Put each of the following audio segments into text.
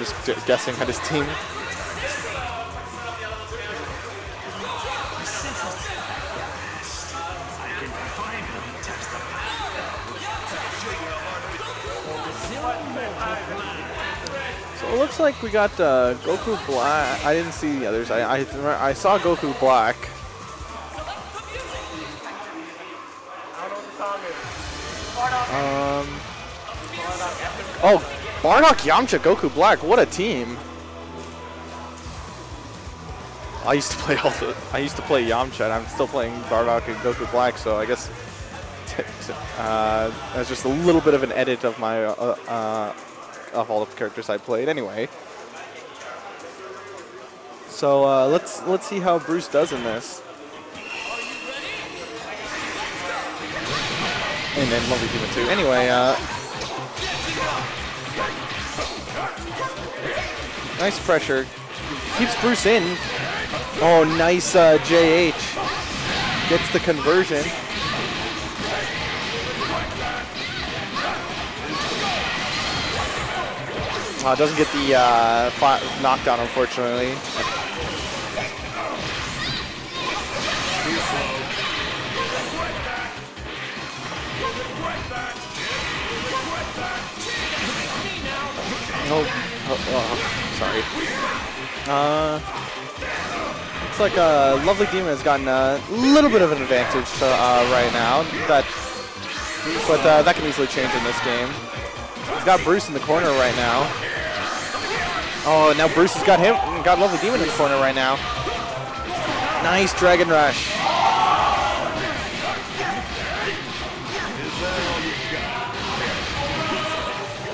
just guessing at his team. So it looks like we got uh, Goku Black. I didn't see the others. I, I, I saw Goku Black. Um. Oh, Bardock, Yamcha, Goku Black. What a team! I used to play all the. I used to play Yamcha, and I'm still playing Bardock and Goku Black. So I guess uh, that's just a little bit of an edit of my uh, uh, of all the characters I played. Anyway. So uh, let's let's see how Bruce does in this. And then Lovely Demon too. Anyway, uh, nice pressure. Keeps Bruce in. Oh, nice uh, JH. Gets the conversion. Uh, doesn't get the uh, knockdown, unfortunately. Oh, oh, oh sorry. Uh, looks like a uh, Lovely Demon has gotten a little bit of an advantage to, uh, right now. That, but uh, that can easily change in this game. He's got Bruce in the corner right now. Oh, now Bruce has got him, got Lovely Demon in the corner right now. Nice Dragon Rush.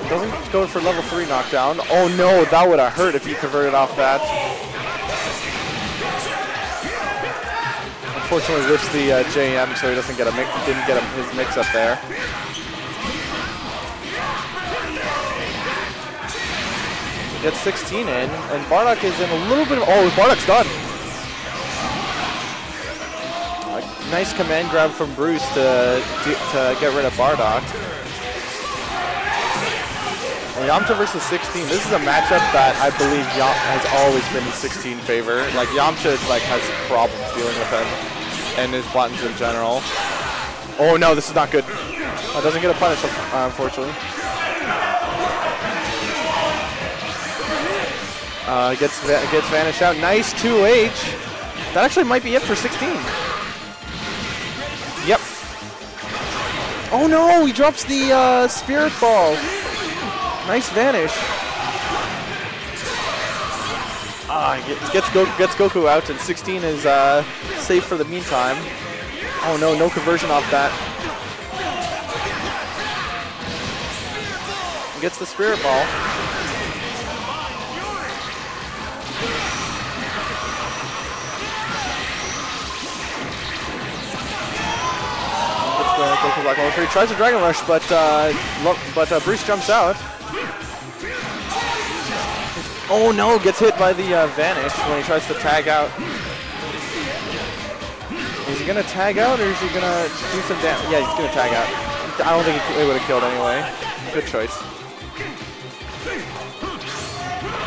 Doesn't go for level 3 knockdown. Oh no, that would have hurt if he converted off that. Unfortunately, whiffs the uh, JM, so he doesn't get a mix, didn't get a, his mix up there. Gets 16 in, and Bardock is in a little bit of. Oh, Bardock's done. A nice command grab from Bruce to to get rid of Bardock. Yamcha versus 16. This is a matchup that I believe Yam has always been in 16 favor. Like Yamcha like has problems dealing with him and his buttons in general. Oh no, this is not good. Oh, doesn't get a punish, uh, unfortunately. Uh, gets gets vanished out. Nice 2H. That actually might be it for 16. Yep. Oh no, he drops the uh, spirit ball. Nice vanish. Ah, gets, gets, Go gets Goku out, and 16 is uh, safe for the meantime. Oh no, no conversion off that. Gets the Spirit Ball. Gets the Goku Black Level 3. Tries a Dragon Rush, but, uh, but uh, Bruce jumps out. Oh no, gets hit by the uh, Vanish when he tries to tag out. Is he gonna tag out or is he gonna do some damage? Yeah, he's gonna tag out. I don't think it would have killed anyway. Good choice.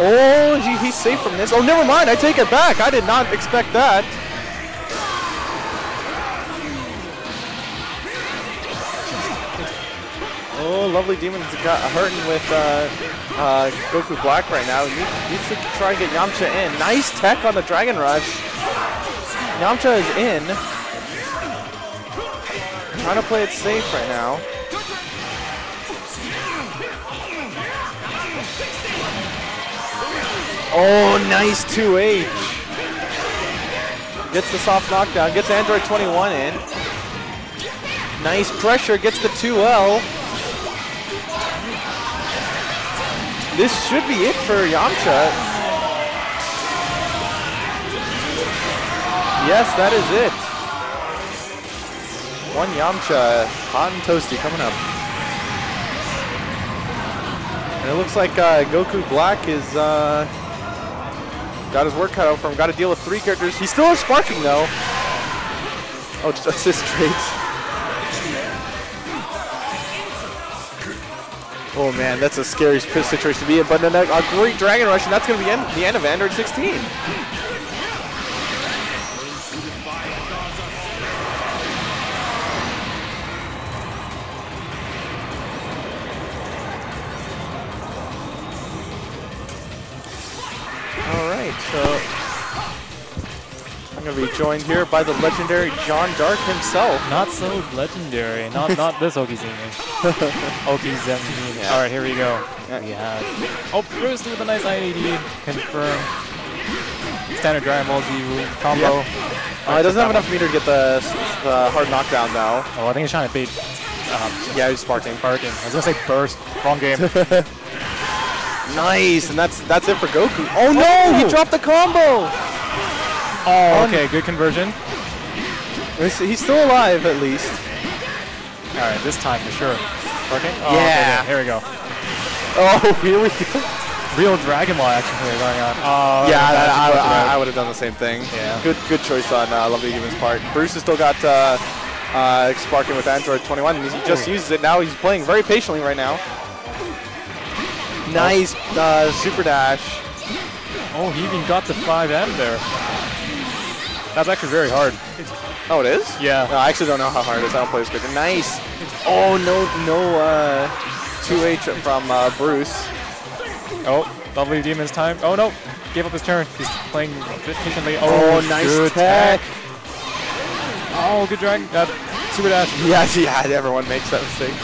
Oh, he, he's safe from this. Oh, never mind. I take it back. I did not expect that. Oh, lovely demon got hurting with uh, uh, Goku Black right now. He needs to try and get Yamcha in. Nice tech on the Dragon Rush. Yamcha is in. Trying to play it safe right now. Oh, nice 2H. Gets the soft knockdown. Gets Android 21 in. Nice pressure. Gets the 2L. This should be it for Yamcha. Yes, that is it. One Yamcha, hot and toasty coming up. And it looks like uh, Goku Black is uh, got his work cut out for him. Got to deal with three characters. He's still sparking though. Oh, just assist traits. Oh man, that's a scary situation to be in. But a great Dragon Rush, and that's going to be end, the end of Android 16. Going to be joined here by the legendary John Dark himself. Not so legendary. Not not this Okizeme. Okizeme. Yeah. All right, here we go. Yeah. We have oh Bruce with a nice IAD. Confirm. Standard Ball Z combo. Yep. Uh, he doesn't have enough meter to get the, the hard knockdown though. Oh, I think he's trying to bait. Um, Yeah, he's sparking. Bargain. I was gonna say burst. Wrong game. Nice, and that's that's it for Goku. Oh no, he Oh! dropped the combo. Oh, okay. Good conversion. He's, still alive at least. All right, this time for sure. Working? Oh, Yeah. Okay, here we go. Oh, here we go. Real Dragon Ball action here going on. Oh, Yeah, I, I, I. I would have done the same thing. Yeah. Good good choice on uh, Lovely Demon's part. Bruce has still got uh, uh, sparking with Android 21, and he just uses it now. He's playing very patiently right now. Nice uh, super dash. Oh, he even got the 5M there. That's actually very hard. Oh, it is? Yeah. No, I actually don't know how hard it is. I don't play this good. Nice. Oh, no, no uh, 2H from uh, Bruce. Oh, lovely demon's time. Oh no, gave up his turn. He's playing patiently. Oh, nice good tech. Oh, good drag. Uh, super dash. Yeah, yeah, everyone makes that mistake.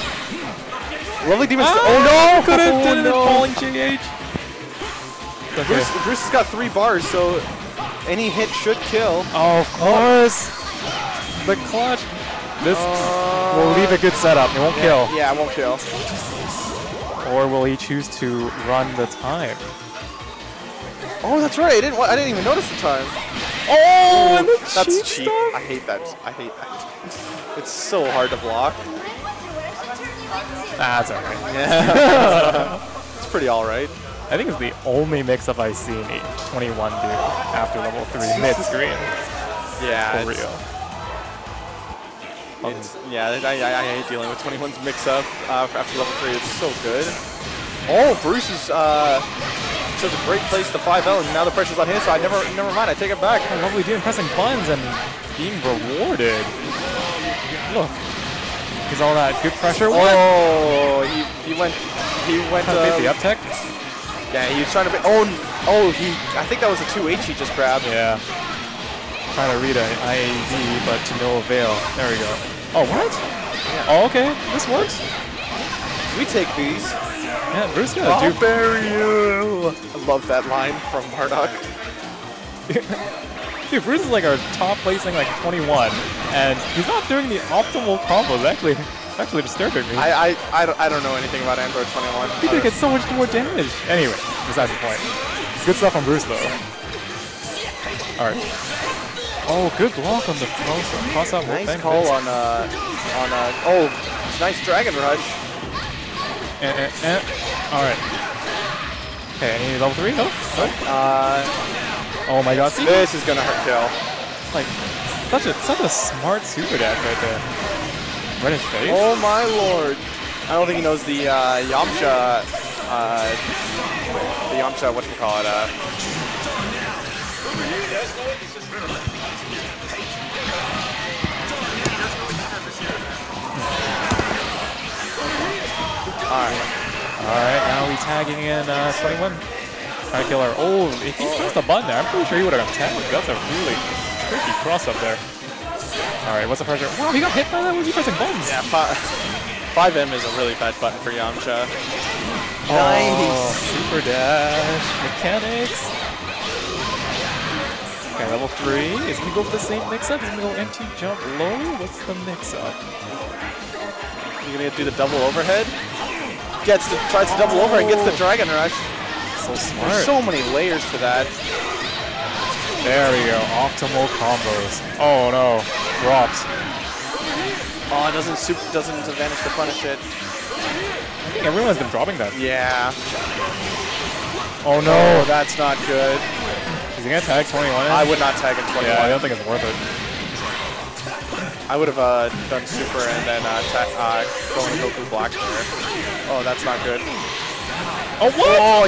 Lovely Demon. Ah, oh no! Couldn't oh, did it. no. Falling GH. Okay. Bruce, Bruce has got three bars, so any hit should kill. Oh, of course. The clutch. This Uh, will leave a good setup. It won't kill. Yeah, it won't kill. Or will he choose to run the time? Oh, that's right. I didn't. I didn't even notice the time. Oh, and the That's cheap cheap. stuff. I hate that. I hate that. It's so hard to block. That's alright. Yeah. it's pretty all right. I think it's the only mix-up I've seen a 21 do after level 3 mid-screen. Yeah. For real. It's, yeah, I, I, I hate dealing with 21's mix-up uh, after level 3. It's so good. Oh, Bruce is uh, such a great place to 5L, and now the pressure's on his side. Never, never mind, I take it back. Oh, lovely doing pressing buttons and being rewarded. Look. He's all that good pressure. What? Oh, he, he went, he went, to bait the uh, up tech? Yeah, he was trying to, be, oh, oh, he, I think that was a 2H he just grabbed. Yeah. Trying to read an IAD, but to no avail. There we go. Oh, what? Oh, okay. This works. We take these. Yeah, Bruce got I'll do. bury you. I love that line from Bardock. Dude, Bruce is like our top placing like 21, and he's not doing the optimal combos. Actually, actually disturbing me. I, I, I, don't, I don't know anything about Android 21. He could get so much more damage. Anyway, besides the point. Good stuff on Bruce though. All right. Oh, good block on the cross, cross out. Nice Wolf Fang call Fist. on uh on uh oh nice dragon rush. Eh, eh, eh. All right. Okay, any level three? No. No. Uh Oh my God! See, this is gonna hurt kill. like such a such a smart super dash right there. Right in his face. Oh my lord. I don't think he knows the uh Yamcha uh the Yamcha what you call it uh Alright. All right, now we tagging in uh, 21. Trying to kill her. Oh, if he pressed the button there, I'm pretty sure he would have tagged. That's a really tricky cross up there. All right, what's the pressure? Wow, he got hit by that. Was he pressing buttons? Yeah, fi- 5M is a really bad button for Yamcha. Oh, super dash mechanics. Okay, level three. Is he gonna go for the same mix-up? Is he gonna go empty jump low? What's the mix-up? You're gonna do the double overhead. Gets the tries to double over and gets the oh. dragon rush. So smart. There's so many layers to that. There we go. Optimal combos. Oh no, drops. Oh, it doesn't soup doesn't advantage to punish it. I think everyone's been dropping that. Yeah. Oh No, no. that's not good. Is he gonna tag 21? in? I would not tag in 21. Yeah, I don't think it's worth it. I would have uh, done super and then uh, ta- uh, going Goku Black there. Oh, that's not good. Oh, what? Oh,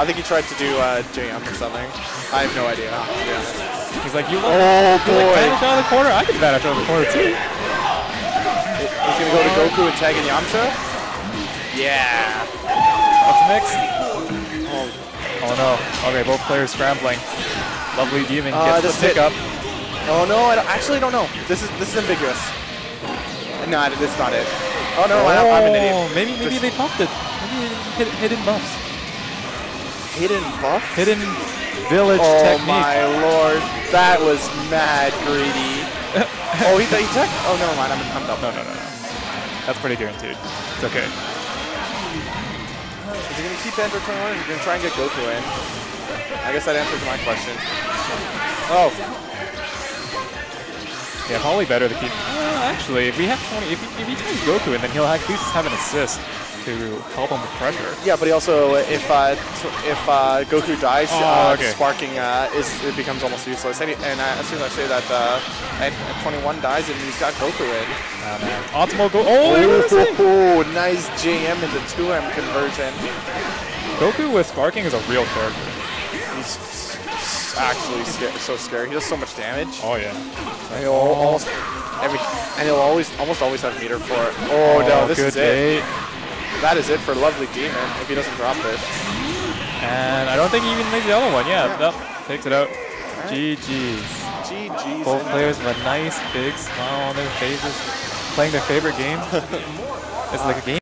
I think he tried to do uh, JM or something. I have no idea, honest. He's like, you look. Oh, like boy. out of the corner? I can vanish out of the corner too. He's going to go to Goku and tag in Yamcha? Yeah. What's next? Oh, Oh no. Okay, both players scrambling. Lovely Demon Uh, gets this the pick hit. up. oh no, I don't, actually don't know. This is this is ambiguous. No, this is not it. Oh no, I, I'm an idiot. Oh, Maybe maybe Just- they buffed it. Maybe hid, hidden buffs. Hidden buff? Hidden village Oh technique. Oh my lord, that was mad greedy. oh, he, he took? Oh, never mind, I'm, I'm dumb. No, no, no, no. That's pretty guaranteed. It's okay. Is he going to keep Ender 21 or is he going to try and get Goku in? I guess that answers my question. Oh, Yeah, probably better to keep. Uh, actually, if we have 20, if he, if he takes Goku, in, then he'll at least have an assist to help him with pressure. yeah, but he also, if uh, if uh, Goku dies, Oh, uh, okay. sparking uh, is it becomes almost useless. And, he- and uh, as soon as I say that, uh, and, and 21 dies and he's got Goku in. Oh Go. Oh, wait, what is it? Oh, nice JM into 2M conversion. Goku with sparking is a real character. He's actually sca- so scary. He does so much damage. Oh yeah. And he'll almost every, and he'll always almost always have meter for it. Oh, no, this good is it. That is it for Lovely Demon if he doesn't drop this. And I don't think he even makes the other one. Yeah, Yeah. nope, takes it out. Alright. GG's. GG's. Both players with a nice big smile on their faces, playing their favorite game. it's like a game.